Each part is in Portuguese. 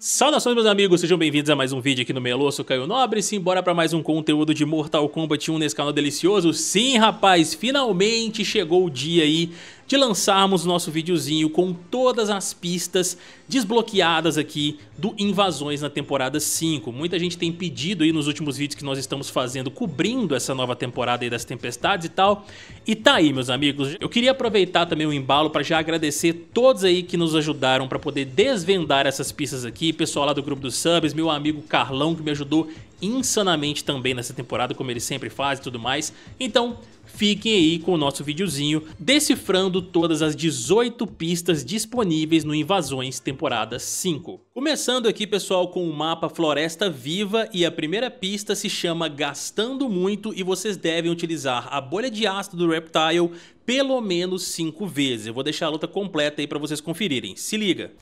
Saudações meus amigos, sejam bem-vindos a mais um vídeo aqui no Melo, eu sou Caio Nobre, simbora pra mais um conteúdo de Mortal Kombat 1 nesse canal delicioso. Sim rapaz, finalmente chegou o dia aí de lançarmos nosso videozinho com todas as pistas desbloqueadas aqui do Invasões na temporada 5. Muita gente tem pedido aí nos últimos vídeos que nós estamos fazendo, cobrindo essa nova temporada aí das tempestades e tal. E tá aí, meus amigos. Eu queria aproveitar também o embalo para já agradecer todos aí que nos ajudaram para poder desvendar essas pistas aqui. Pessoal lá do grupo dos subs, meu amigo Carlão que me ajudou insanamente também nessa temporada, como ele sempre faz e tudo mais. Então, fiquem aí com o nosso videozinho decifrando todas as 18 pistas disponíveis no Invasões temporada 5. Começando aqui pessoal com o mapa Floresta Viva e a primeira pista se chama Gastando Muito e vocês devem utilizar a bolha de ácido do Reptile pelo menos 5 vezes. Eu vou deixar a luta completa aí para vocês conferirem. Se liga!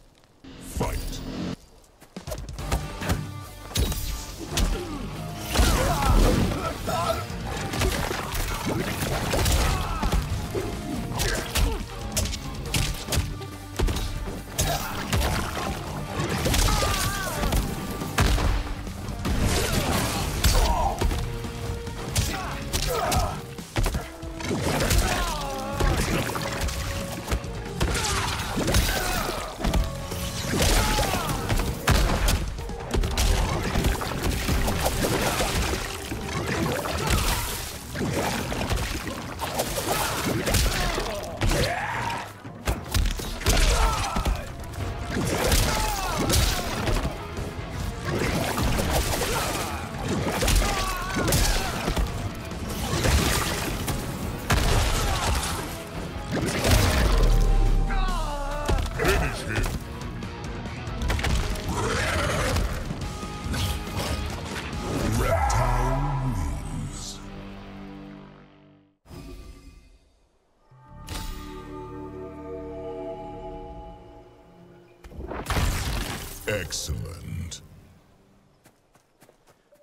Excellent.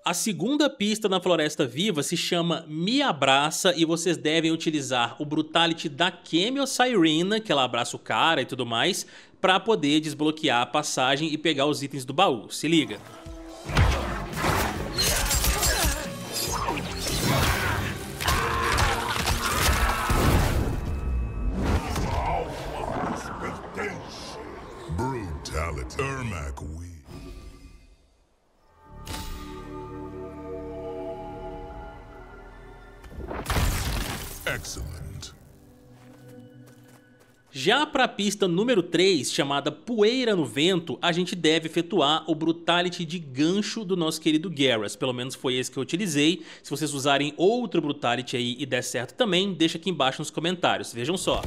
A segunda pista na Floresta Viva se chama Me Abraça e vocês devem utilizar o Brutality da Cameo Sirena, que ela abraça o cara e tudo mais, para poder desbloquear a passagem e pegar os itens do baú. Se liga. Ermac Excellent. Já para a pista número 3, chamada Poeira no Vento, a gente deve efetuar o Brutality de gancho do nosso querido Garrus. Pelo menos foi esse que eu utilizei. Se vocês usarem outro Brutality aí e der certo também, deixa aqui embaixo nos comentários. Vejam só.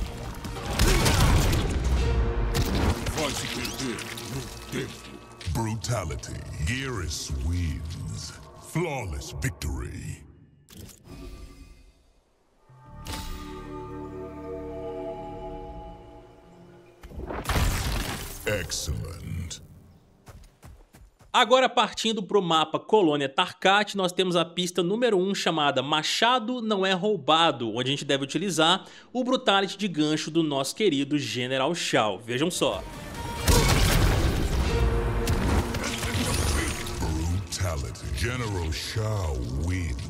Brutality. Gearus wins. Flawless victory. Excellent. Agora partindo para o mapa Colônia Tarkat, nós temos a pista número 1 um, chamada Machado Não É Roubado, onde a gente deve utilizar o Brutality de gancho do nosso querido General Shao. Vejam só. General Shao wins.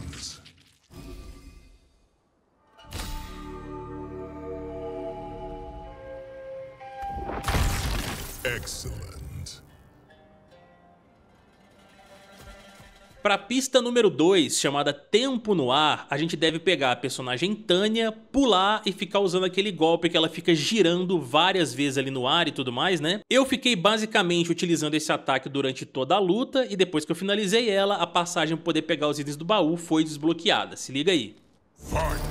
Excellent. Para a pista número 2, chamada Tempo no Ar, a gente deve pegar a personagem Tânia, pular e ficar usando aquele golpe que ela fica girando várias vezes ali no ar e tudo mais, né? Eu fiquei basicamente utilizando esse ataque durante toda a luta e depois que eu finalizei ela, a passagem para poder pegar os itens do baú foi desbloqueada. Se liga aí. Fight.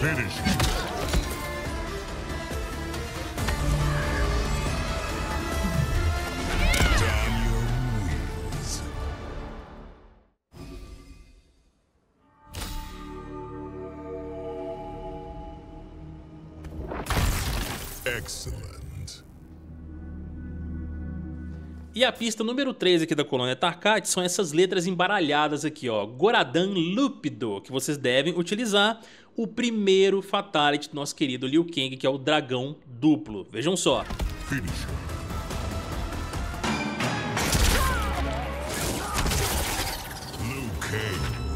Excellent. E a pista número 3 aqui da colônia Tarkat são essas letras embaralhadas aqui, ó. Goradan Lúpido, que vocês devem utilizar o primeiro Fatality do nosso querido Liu Kang, que é o dragão duplo. Vejam só. Finish. Excellent.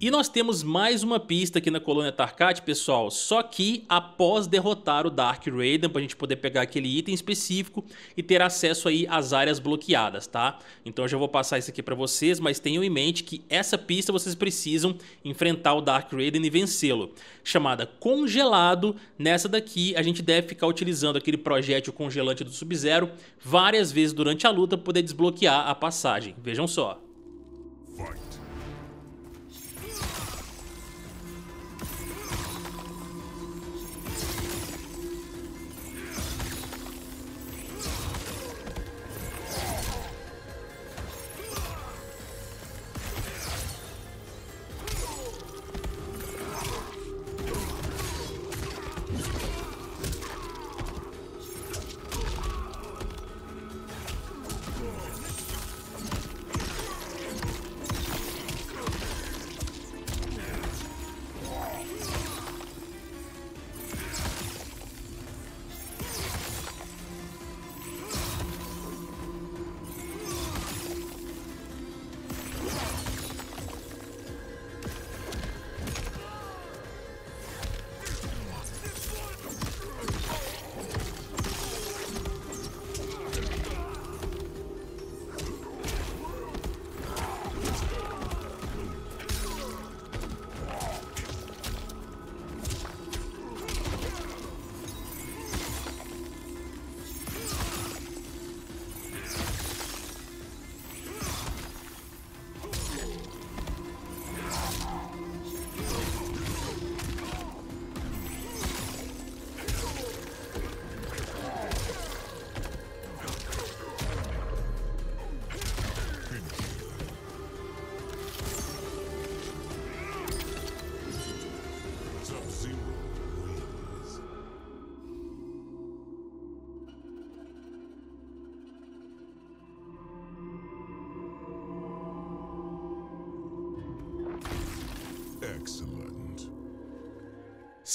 E nós temos mais uma pista aqui na colônia Tarkat, pessoal, só que após derrotar o Dark Raiden, pra gente poder pegar aquele item específico e ter acesso aí às áreas bloqueadas, tá? Então eu já vou passar isso aqui pra vocês, mas tenham em mente que essa pista vocês precisam enfrentar o Dark Raiden e vencê-lo. Chamada Congelado, nessa daqui a gente deve ficar utilizando aquele projétil congelante do Sub-Zero várias vezes durante a luta para poder desbloquear a passagem. Vejam só.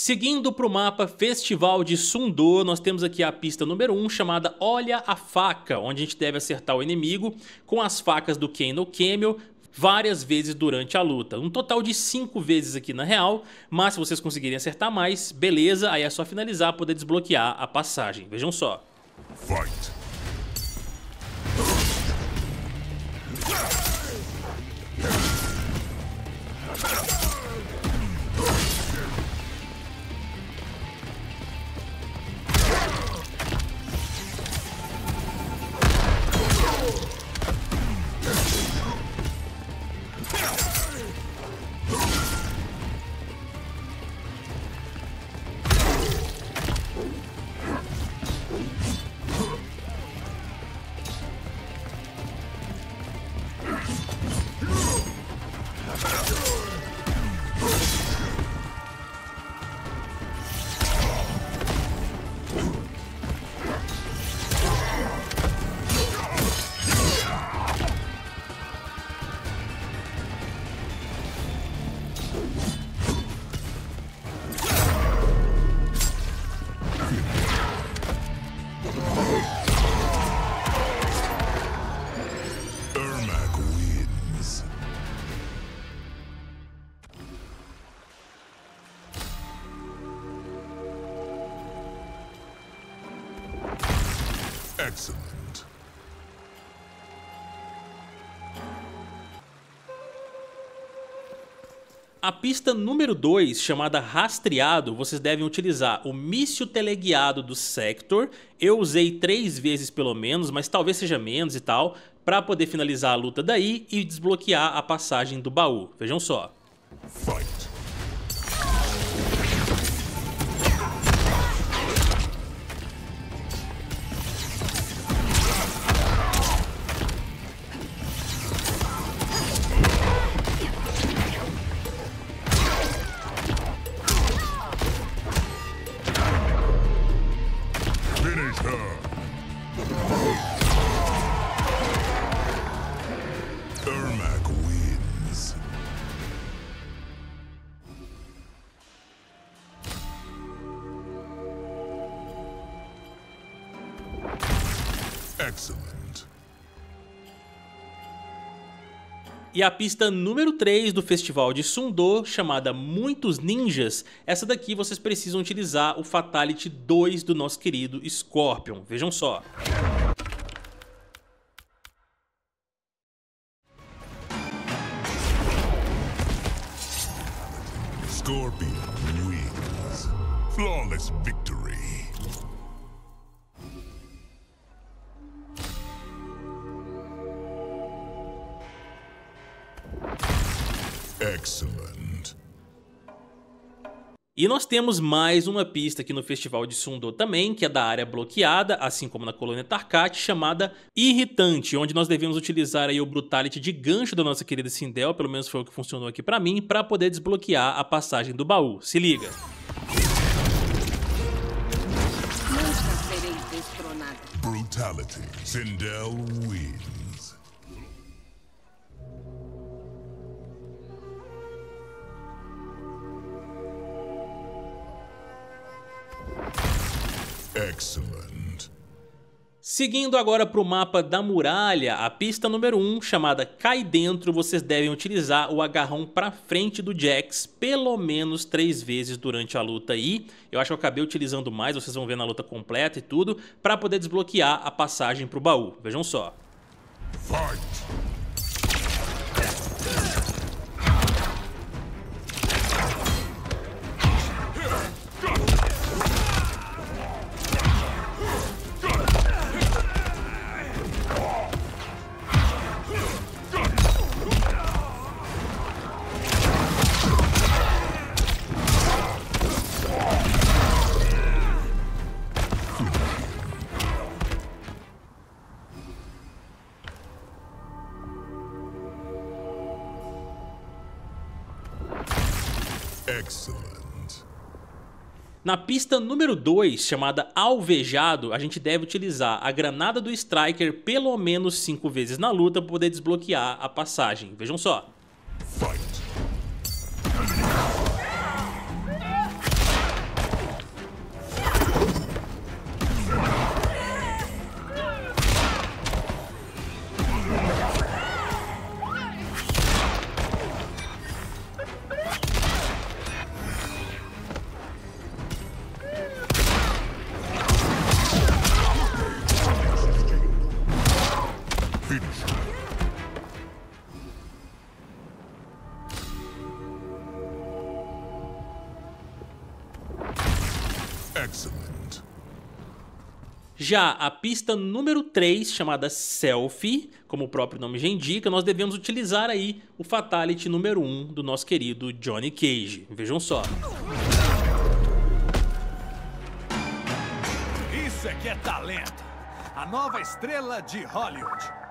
Seguindo para o mapa Festival de Sundô, nós temos aqui a pista número 1 um, chamada Olha a Faca, onde a gente deve acertar o inimigo com as facas do Ken no Camel, várias vezes durante a luta. Um total de 5 vezes aqui na real, mas se vocês conseguirem acertar mais, beleza, aí é só finalizar poder desbloquear a passagem. Vejam só. Fight. excellent. A pista número 2, chamada rastreado, vocês devem utilizar o míssil teleguiado do Sector. Eu usei três vezes pelo menos, mas talvez seja menos e tal, para poder finalizar a luta daí e desbloquear a passagem do baú. Vejam só. Fight. E a pista número 3 do festival de Sundô, chamada Muitos Ninjas, essa daqui vocês precisam utilizar o Fatality 2 do nosso querido Scorpion. Vejam só. Scorpion wins. Flawless victory. E nós temos mais uma pista aqui no Festival de Sundô também, que é da área bloqueada, assim como na colônia Tarkat, chamada Irritante, onde nós devemos utilizar aí o Brutality de gancho da nossa querida Sindel, pelo menos foi o que funcionou aqui pra mim, para poder desbloquear a passagem do baú. Se liga! Brutality. Sindel wins. Excellent. Seguindo agora para o mapa da muralha, a pista número 1, chamada Cai Dentro, vocês devem utilizar o agarrão para frente do Jax pelo menos três vezes durante a luta aí. Eu acho que eu acabei utilizando mais, vocês vão ver na luta completa e tudo, para poder desbloquear a passagem para o baú. Vejam só. Fight! Excellent. Na pista número 2, chamada Alvejado, a gente deve utilizar a granada do Striker pelo menos 5 vezes na luta para poder desbloquear a passagem. Vejam só. Fight. Já a pista número 3, chamada Selfie, como o próprio nome já indica, nós devemos utilizar aí o Fatality número 1 do nosso querido Johnny Cage. Vejam só. Isso é que é talento! A nova estrela de Hollywood.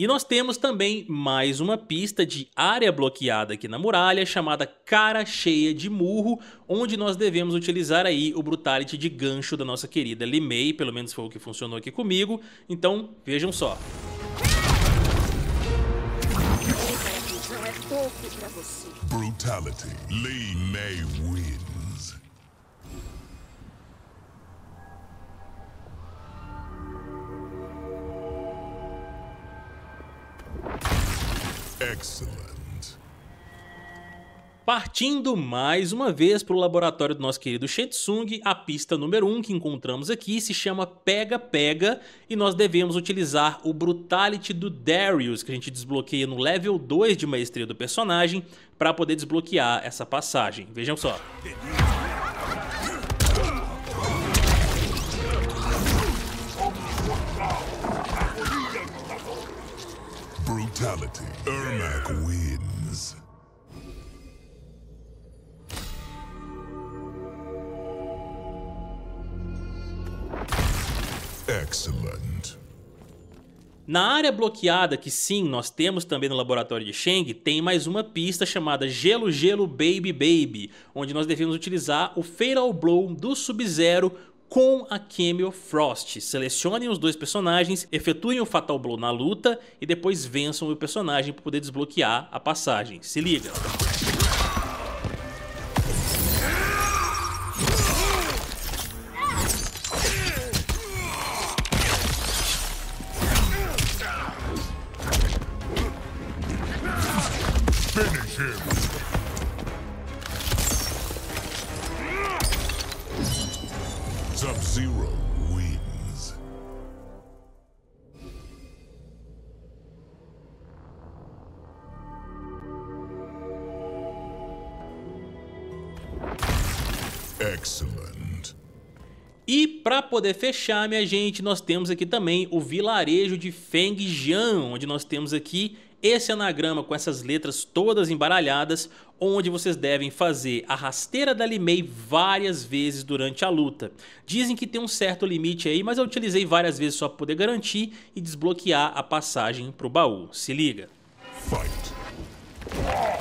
E nós temos também mais uma pista de área bloqueada aqui na muralha, chamada Cara Cheia de Murro, onde nós devemos utilizar aí o Brutality de gancho da nossa querida Limei, pelo menos foi o que funcionou aqui comigo, então vejam só. Brutality. Lee May wins. Excellent. Partindo mais uma vez para o laboratório do nosso querido Shetsung, a pista número 1 um que encontramos aqui se chama Pega Pega e nós devemos utilizar o Brutality do Darius, que a gente desbloqueia no level 2 de maestria do personagem, para poder desbloquear essa passagem. Vejam só. Brutality. Ermac wins. Excellent. Na área bloqueada, que sim, nós temos também no laboratório de Sheng, tem mais uma pista chamada Gelo Gelo Baby Baby, onde nós devemos utilizar o Fatal Blow do Sub-Zero com a Cameo Frost. Selecionem os dois personagens, efetuem o Fatal Blow na luta e depois vençam o personagem para poder desbloquear a passagem. Se liga! Sub-Zero wins. Excellent. E para poder fechar, minha gente, nós temos aqui também o vilarejo de Fengjian, onde nós temos aqui esse anagrama com essas letras todas embaralhadas, onde vocês devem fazer a rasteira da Limei várias vezes durante a luta. Dizem que tem um certo limite aí, mas eu utilizei várias vezes só para poder garantir e desbloquear a passagem para o baú. Se liga. Fight.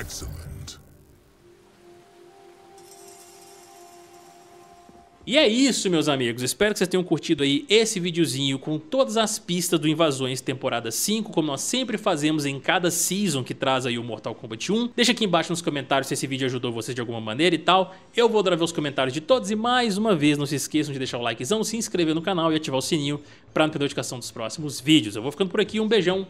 Excellent. E é isso, meus amigos. Espero que vocês tenham curtido aí esse videozinho com todas as pistas do Invasões temporada 5, como nós sempre fazemos em cada season que traz aí o Mortal Kombat 1. Deixa aqui embaixo nos comentários se esse vídeo ajudou vocês de alguma maneira e tal. Eu vou adorar ver os comentários de todos e mais uma vez não se esqueçam de deixar o likezão, se inscrever no canal e ativar o sininho para não ter notificação dos próximos vídeos. Eu vou ficando por aqui, um beijão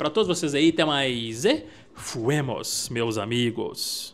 para todos vocês aí, até mais e fuemos, meus amigos.